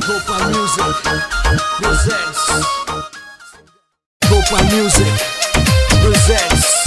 Gopa Music presents. Gopa Music presents.